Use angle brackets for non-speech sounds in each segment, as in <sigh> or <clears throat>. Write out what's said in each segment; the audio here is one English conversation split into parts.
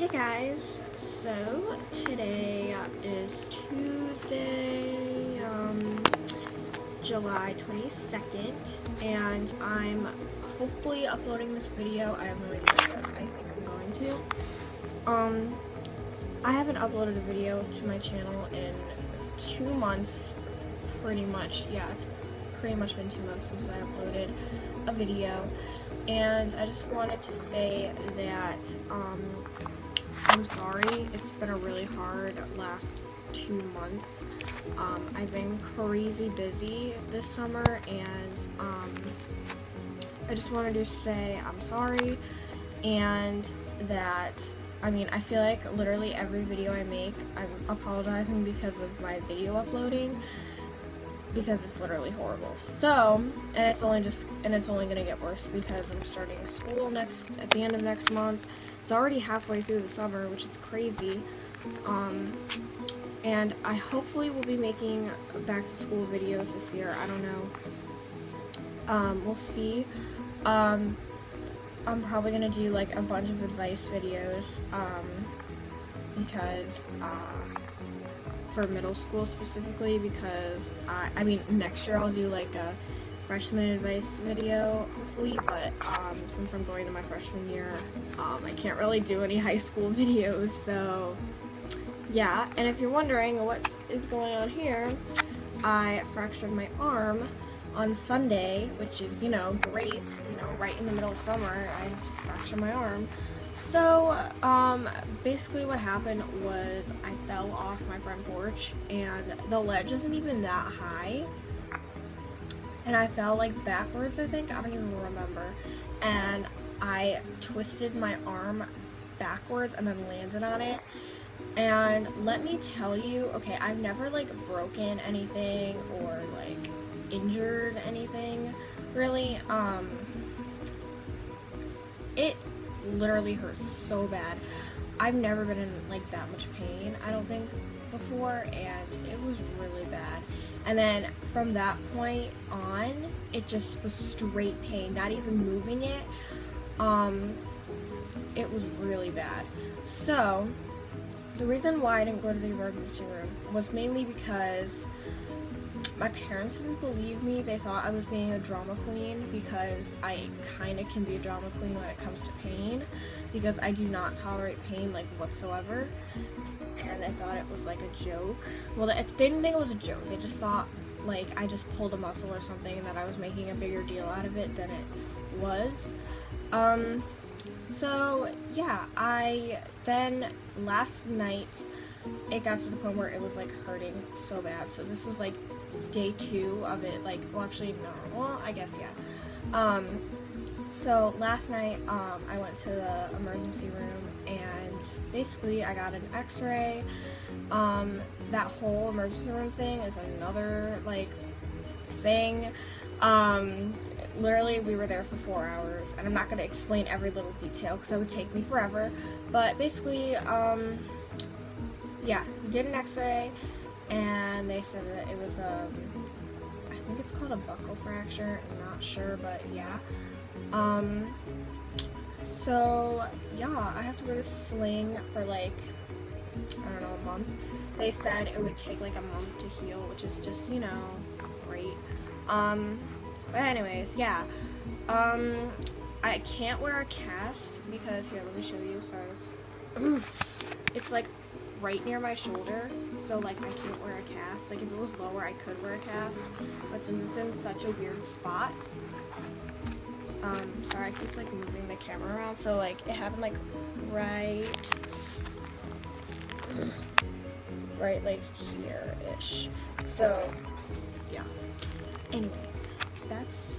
Hey guys, so today is Tuesday, um, July 22nd, and I'm hopefully uploading this video. I have no idea, I think I'm going to. Um, I haven't uploaded a video to my channel in two months, pretty much. Yeah, it's pretty much been two months since I uploaded a video, and I just wanted to say that, um, I'm sorry. It's been a really hard last two months. Um, I've been crazy busy this summer and um, I just wanted to say I'm sorry and that I mean I feel like literally every video I make I'm apologizing because of my video uploading because it's literally horrible. So, and it's only just, and it's only gonna get worse because I'm starting school next, at the end of next month. It's already halfway through the summer, which is crazy. Um, and I hopefully will be making back to school videos this year. I don't know. Um, we'll see. Um, I'm probably gonna do like a bunch of advice videos, um, because, uh, for middle school specifically because I, I mean next year I'll do like a freshman advice video hopefully but um, since I'm going to my freshman year um, I can't really do any <laughs> high school videos so yeah and if you're wondering what is going on here I fractured my arm on Sunday which is you know great you know right in the middle of summer I fractured my arm so, um, basically what happened was I fell off my front porch and the ledge isn't even that high. And I fell like backwards, I think. I don't even remember. And I twisted my arm backwards and then landed on it. And let me tell you, okay, I've never like broken anything or like injured anything really. Um, it literally hurts so bad. I've never been in like that much pain, I don't think, before, and it was really bad. And then from that point on, it just was straight pain, not even moving it. Um, it was really bad. So, the reason why I didn't go to the emergency room was mainly because my parents didn't believe me. They thought I was being a drama queen because I kind of can be a drama queen when it comes to pain because I do not tolerate pain like whatsoever. And they thought it was like a joke. Well, they didn't think it was a joke. They just thought like I just pulled a muscle or something and that I was making a bigger deal out of it than it was. Um, so yeah, I then last night it got to the point where it was like hurting so bad. So this was like day two of it. Like, well, actually, no. Well, I guess, yeah. Um, so last night, um, I went to the emergency room and basically I got an x-ray. Um, that whole emergency room thing is another, like, thing. Um, literally, we were there for four hours, and I'm not going to explain every little detail because that would take me forever. But basically, um, yeah, did an x-ray and they said that it was um I think it's called a buckle fracture. I'm not sure, but yeah. Um so yeah, I have to wear a sling for like I don't know, a month. They said it would take like a month to heal, which is just, you know, great. Um but anyways, yeah. Um I can't wear a cast because here, let me show you. Sorry. <clears throat> it's like right near my shoulder, so like I can't wear a cast. Like if it was lower, I could wear a cast, but since it's in such a weird spot, um, sorry, I keep like moving the camera around, so like it happened like right, right like here-ish. So yeah. Anyways, that's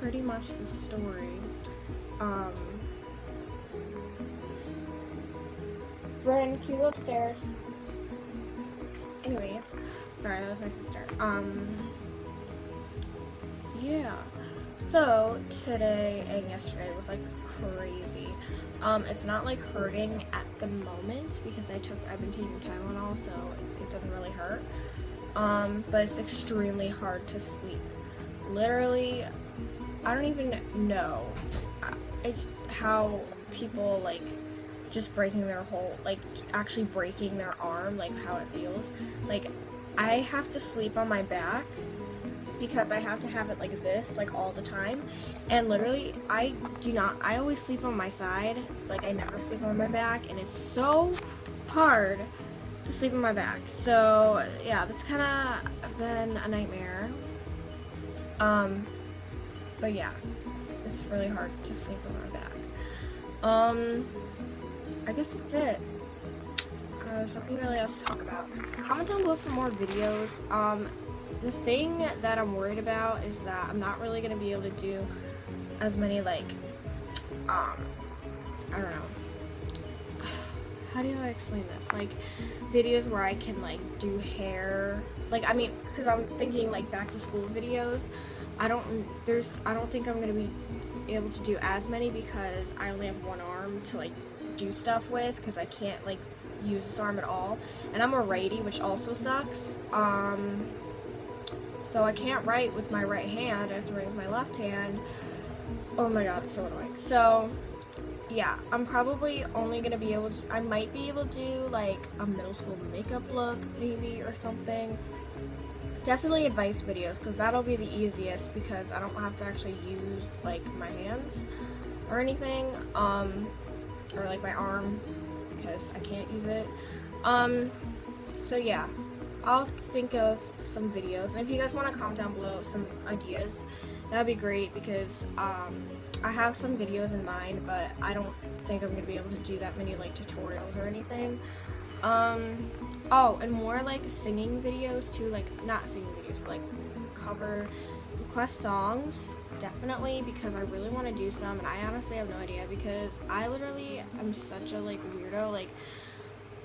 pretty much the story. Um, Bren, can you go upstairs? Anyways, sorry, that was my sister. Um, yeah. So today and yesterday was like crazy. Um, it's not like hurting at the moment because I took I've been taking Tylenol, so it doesn't really hurt. Um, but it's extremely hard to sleep. Literally, I don't even know. It's how people like just breaking their whole like actually breaking their arm like how it feels. Like i have to sleep on my back because i have to have it like this like all the time. And literally i do not i always sleep on my side. Like i never sleep on my back. And it's so hard to sleep on my back. So yeah that's kind of been a nightmare. Um but yeah it's really hard to sleep on my back. Um I guess that's it. Uh, there's nothing really else to talk about. Comment down below for more videos. Um, the thing that I'm worried about is that I'm not really going to be able to do as many, like, um, I don't know. <sighs> How do I explain this? Like, videos where I can, like, do hair. Like, I mean, because I'm thinking, like, back to school videos. I don't, there's, I don't think I'm going to be able to do as many because I only have one arm to, like, do stuff with because I can't like use this arm at all. And I'm a righty, which also sucks. Um, so I can't write with my right hand. I have to write with my left hand. Oh my god, it's so annoying. So, yeah, I'm probably only to be able to, I might be able to do like a middle school makeup look maybe or something. Definitely advice videos because that'll be the easiest because I don't have to actually use like my hands or anything. Um, or like my arm because I can't use it. Um, so yeah, I'll think of some videos, and if you guys want to comment down below some ideas, that'd be great because um, I have some videos in mind, but I don't think I'm gonna be able to do that many like tutorials or anything. Um, oh, and more like singing videos too, like not singing videos, but like cover request songs definitely because I really want to do some and I honestly have no idea because I literally am such a like weirdo like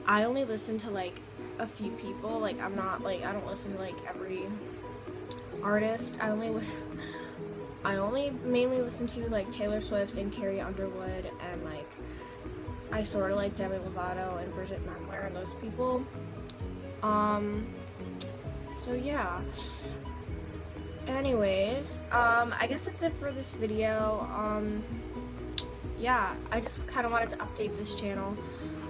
I only listen to like a few people like I'm not like I don't listen to like every artist. I only was I only mainly listen to like Taylor Swift and Carrie Underwood and like I sort of like Demi Lovato and Bridgit Mendler and those people. Um so yeah anyways, um, I guess that's it for this video. Um, yeah, I just kind of wanted to update this channel.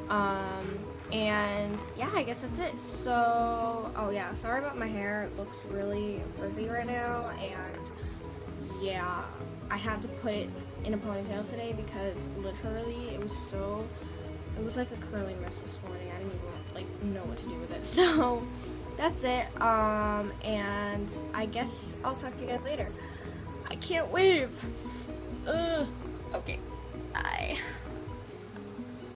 Um, and yeah, I guess that's it. So, oh yeah, sorry about my hair. It looks really frizzy right now. And yeah, I had to put it in a ponytail today because literally it was so, it was like a curling mess this morning. I didn't even like know what to do with it. <laughs> So, that's it. Um, and I guess I'll talk to you guys later. I can't wave. Ugh. Okay. Bye.